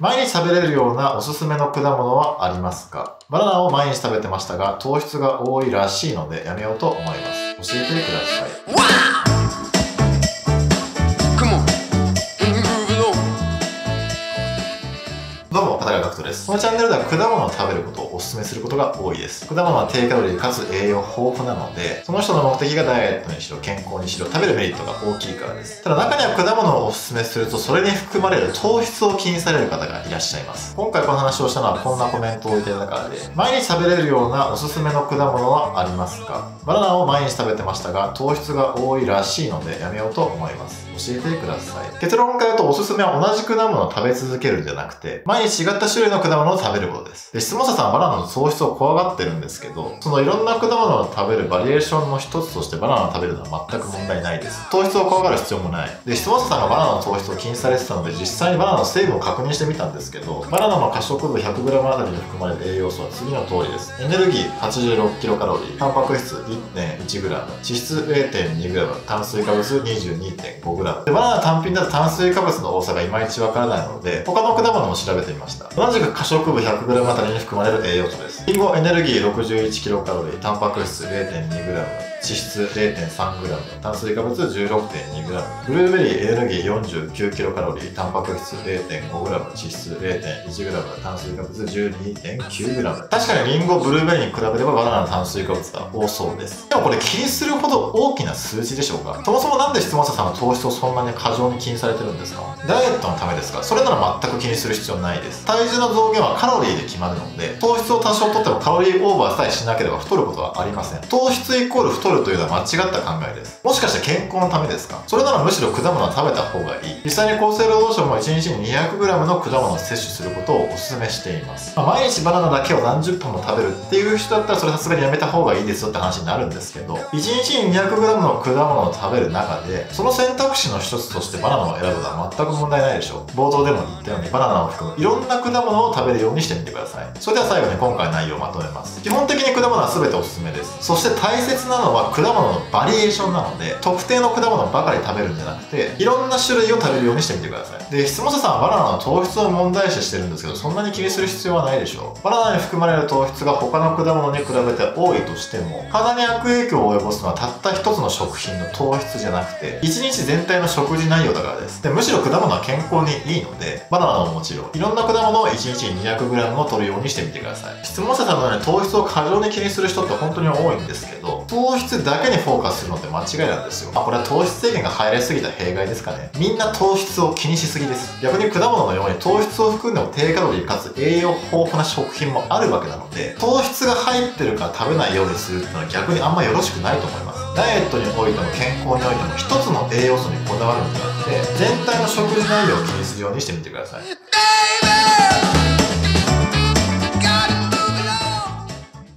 毎日食べれるようなおすすめの果物はありますか？バナナを毎日食べてましたが糖質が多いらしいのでやめようと思います。教えてください。どうも、片倉学人です。このチャンネルでは果物を食べることをお勧めすることが多いです。果物は低カロリーかつ栄養豊富なので、その人の目的がダイエットにしろ健康にしろ食べるメリットが大きいからです。ただ中には果物をお勧めするとそれに含まれる糖質を気にされる方がいらっしゃいます。今回この話をしたのはこんなコメントをいただいたからで、毎日食べれるようなおすすめの果物はありますか？バナナを毎日食べてましたが糖質が多いらしいのでやめようと思います。教えてください。結論から言うとおすすめは同じ果物を食べ続けるんじゃなくて、毎日違った種類の果物を食べることです。で、質問者さんはバナナの糖質を怖がってるんですけど、そのいろんな果物を食べるバリエーションの一つとしてバナナを食べるのは全く問題ないです。糖質を怖がる必要もない。で、質問者さんがバナナの糖質を気にされてたので、実際にバナナの成分を確認してみたんですけど、バナナの可食部 100g あたりに含まれる栄養素は次の通りです。エネルギー 86kcal、タンパク質 1.1g、脂質 0.2g、炭水化物 22.5g。で、バナナ単品だと炭水化物の多さがいまいちわからないので、他の果物も調べてみました。同じく可食部 100g あたりに含まれる栄養素です。リンゴエネルギー 61kcal、タンパク質 0.2g、脂質 0.3g、炭水化物 16.2g、ブルーベリーエネルギー 49kcal、タンパク質 0.5g、脂質 0.1g、炭水化物 12.9g。確かにリンゴ、ブルーベリーに比べればバナナの炭水化物が多そうです。でもこれ気にするほど大きな数字でしょうか？そもそもなんで質問者さんは糖質をそんなに過剰に気にされてるんですか？ダイエットのためですか？それなら全く気にする必要ないです。体重の増減はカロリーで決まるので、糖質を多少とってもカロリーオーバーさえしなければ太ることはありません。糖質イコール太るというのは間違った考えです。もしかして健康のためですか？それならむしろ果物を食べた方がいい。実際に厚生労働省も1日に 200g の果物を摂取することをお勧めしています。まあ毎日バナナだけを何十本も食べるっていう人だったらそれさすがにやめた方がいいですよって話になるんですけど、1日に 200g の果物を食べる中で、その選択肢の一つとしてバナナを選ぶのは全く問題ないでしょう。冒頭でも言ったようにバナナを含むいろんな果物を食べるようにしてみてください。それでは最後に今回の内容をまとめます。基本的に果物は全ておすすめです。そして大切なのは果物のバリエーションなので、特定の果物ばかり食べるんじゃなくて、いろんな種類を食べるようにしてみてください。で、質問者さんはバナナの糖質を問題視してるんですけど、そんなに気にする必要はないでしょう。バナナに含まれる糖質が他の果物に比べて多いとしても、体に悪影響を及ぼすのはたった一つの食品の糖質じゃなくて、一日全体の食事内容だからです。で、むしろ果物は健康にいいので、バナナももちろん、いろんな果物を1日に 200g を取るようにしてみてください。質問者さんのように糖質を過剰に気にする人って本当に多いんですけど、糖質だけにフォーカスするのって間違いなんですよ。まあ、これは糖質制限が入りすぎた弊害ですかね。みんな糖質を気にしすぎです。逆に果物のように糖質を含んでも低カロリーかつ栄養豊富な食品もあるわけなので、糖質が入ってるから食べないようにするっていうのは逆にあんまよろしくないと思います。ダイエットにおいても健康においても一つの栄養素にこだわるんじゃなくて、全体の食事内容を気にするようにしてみてください。baby.